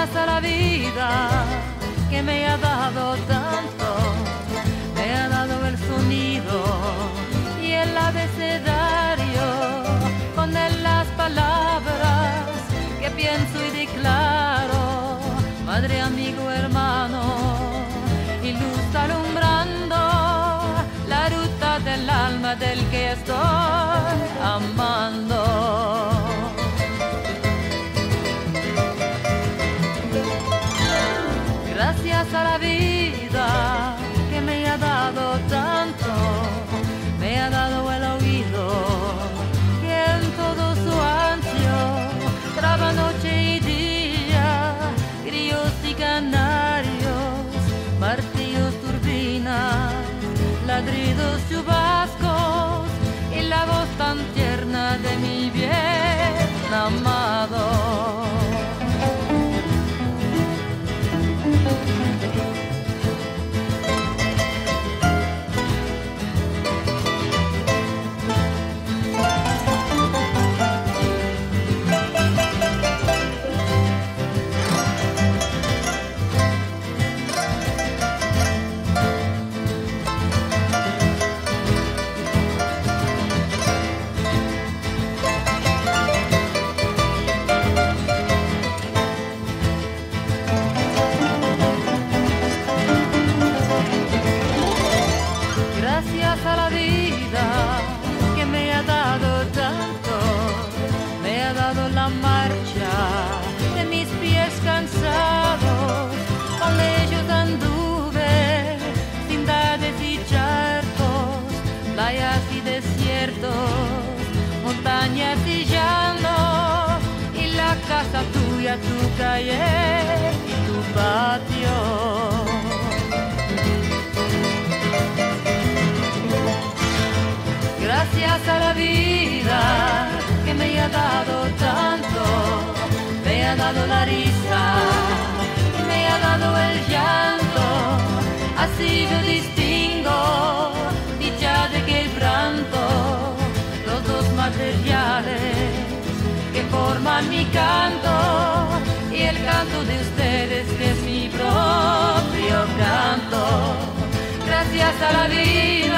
Gracias a la vida que me ha dado tanto, me ha dado el sonido y el abecedario con las palabras que pienso y declaro, madre, amigo, hermano, y luz alumbrando la ruta del alma del la marcha de mis pies cansados, con ellos anduve, ciudades y charcos, playas y desiertos, montañas y llanos, y la casa tuya, tu calle y tu patio. Gracias a la vida me ha dado tanto, me ha dado la risa, me ha dado el llanto, así yo distingo dicha de quebranto, los dos materiales que forman mi canto y el canto de ustedes que es mi propio canto. Gracias a la vida